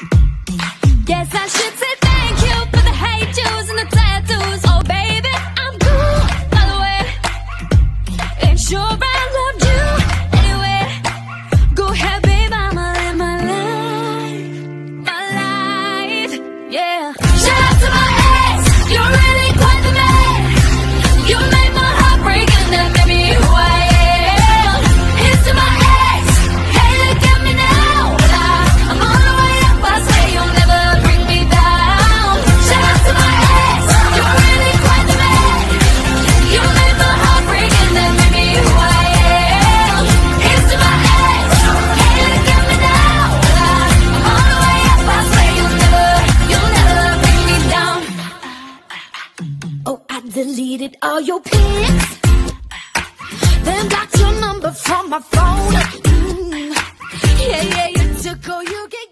Yes, I should say thank you for the hate and the tattoos. Oh, baby, I'm cool, by the way. It's your brand. deleted all your pics, then blocked your number from my phone. Mm. Yeah, yeah, you took all you could